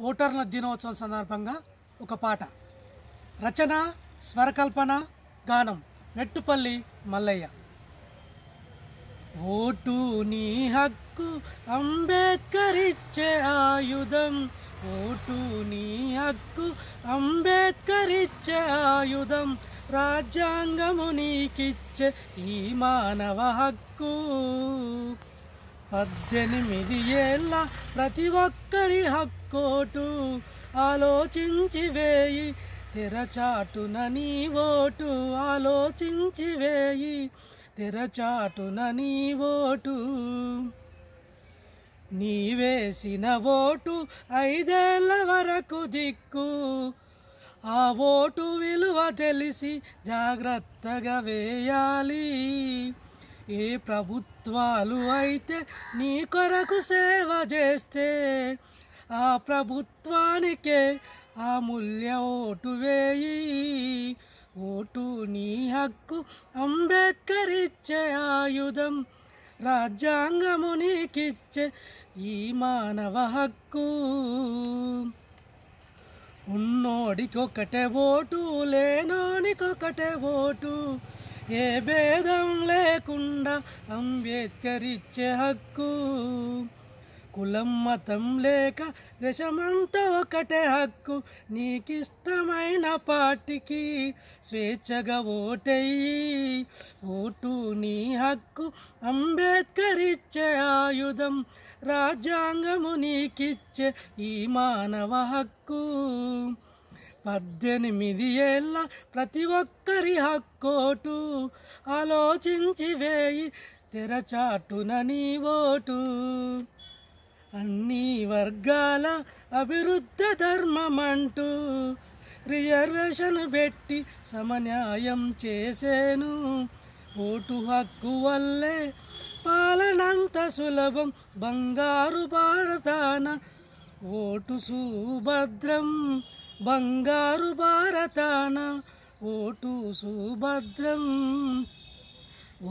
ఓటర్ల దినోత్సవం సందర్భంగా ఒక పాట. రచన స్వరకల్పన గానం. నెట్టుపల్లి మల్లయ్య. ఓటు నీ హక్కు అంబేద్కర్ ఇచ్చే ఆయుధం. ఓటు నీ హక్కు అంబేద్కర్ ఇచ్చే ఆయుధం. రాజ్యాంగము నీకిచ్చే ఈ మానవ హక్కు. పద్దెనిమిది ఏళ్ళ ప్రతి ఒక్కరి హక్కోటు. ఆలోచించి వేయి తెరచాటున నీ ఓటు. ఆలోచించి వేయి తెరచాటున నీ ఓటు. నీ వేసిన ఓటు ఐదేళ్ళ వరకు దిక్కు. ఆ ఓటు విలువ తెలిసి జాగ్రత్తగా వేయాలి. ఏ ప్రభుత్వాలు అయితే నీ కొరకు సేవ చేస్తే ఆ ప్రభుత్వానికే ఆ మూల్య ఓటు వేయి. ఓటు నీ హక్కు అంబేద్కర్ ఇచ్చే ఆయుధం రాజ్యాంగము నీకిచ్చే ఈ మానవ హక్కు. ఉన్నోడికొకటే ఓటు లేనోనికొకటే ఓటు ఏ భేదం లేకుండా అంబేద్కరిచ్చే హక్కు. కులం మతం లేక దేశమంతా ఒకటే హక్కు. నీకిష్టమైన పార్టీకి స్వేచ్ఛగా ఓటెయ్యి ఓటు నీ హక్కు. అంబేద్కర్ ఇచ్చే ఆయుధం రాజ్యాంగము నీకిచ్చే ఈ మానవ హక్కు. పద్దెనిమిది ఏళ్ళ ప్రతి ఒక్కరి హక్కోటు. ఆలోచించి వేయి తెరచాటున నీ ఓటు. అన్ని వర్గాల అభివృద్ధి ధర్మమంటూ రిజర్వేషన్ పెట్టి సమన్యాయం చేసేను. ఓటు హక్కు వల్లే పాలనంత సులభం. బంగారు భారతాన ఓటు సుభద్రం. బంగారు భారతాన ఓటు సుభద్రం.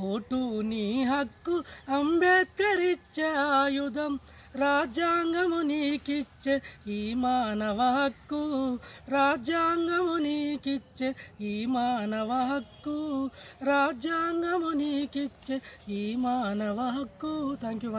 ఓటు నీ హక్కు అంబేద్కర్ ఇచ్చే ఆయుధం రాజ్యాంగము నీకిచ్చే ఈ మానవ హక్కు రాజ్యాంగము నీకిచ్చే ఈ మానవ హక్కు రాజ్యాంగము నీకిచ్చే ఈ మానవ హక్కు. Thank you